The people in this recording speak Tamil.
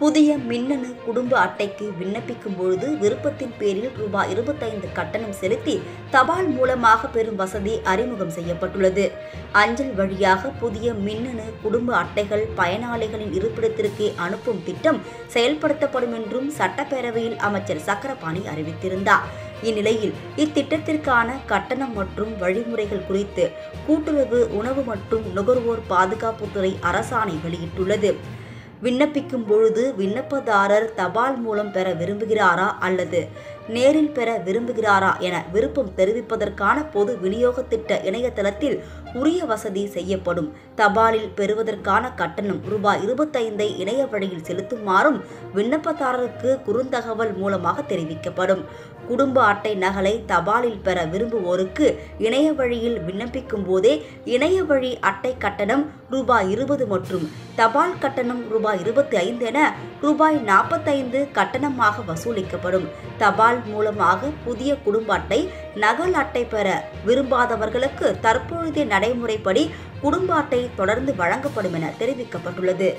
புதிய மின்னணு குடும்ப அட்டைக்கு விண்ணப்பிக்கும் பொழுது விருப்பத்தின் பேரில் ரூபாய் இருபத்தைந்து கட்டணம் செலுத்தி தபால் மூலமாக பெறும் வசதி அறிமுகம் செய்யப்பட்டுள்ளது. அஞ்சல் வழியாக புதிய மின்னணு குடும்ப அட்டைகள் பயனாளிகளின் இருப்பிடத்திற்கு அனுப்பும் திட்டம் செயல்படுத்தப்படும் என்றும் சட்டப்பேரவையில் அமைச்சர் சக்கரபாணி அறிவித்திருந்தார். இந்நிலையில் இத்திட்டத்திற்கான கட்டணம் மற்றும் வழிமுறைகள் குறித்து கூட்டுறவு உணவு மற்றும் நுகர்வோர் பாதுகாப்புத்துறை அரசாணை வெளியிட்டுள்ளது. விண்ணப்பிக்கும் பொழுது விண்ணப்பதாரர் தபால் மூலம் பெற விரும்புகிறாரா அல்லது நேரில் பெற விரும்புகிறாரா என விருப்பம் தெரிவிப்பதற்கான பொது விநியோக திட்ட இணையதளத்தில் உரிய வசதி செய்யப்படும். தபாலில் பெறுவதற்கான கட்டணம் ரூபாய் இருபத்தைந்தை இணைய வழியில் செலுத்துமாறும் விண்ணப்பதாரருக்கு குறுந்தகவல் மூலமாக தெரிவிக்கப்படும். குடும்ப அட்டை நகலை தபாலில் பெற விரும்புவோருக்கு இணைய வழியில் விண்ணப்பிக்கும் போதே இணைய வழி அட்டை கட்டணம் ரூபாய் இருபது மற்றும் தபால் கட்டணம் ரூபாய் இருபத்தி ஐந்து என ரூபாய் நாற்பத்தைந்து கட்டணமாக வசூலிக்கப்படும். தபால் மூலமாக புதிய குடும்ப அட்டை நகல் அட்டை பெற விரும்பாதவர்களுக்கு தற்பொழுதைய நடைமுறைப்படி குடும்ப அட்டை தொடர்ந்து வழங்கப்படும் என தெரிவிக்கப்பட்டுள்ளது.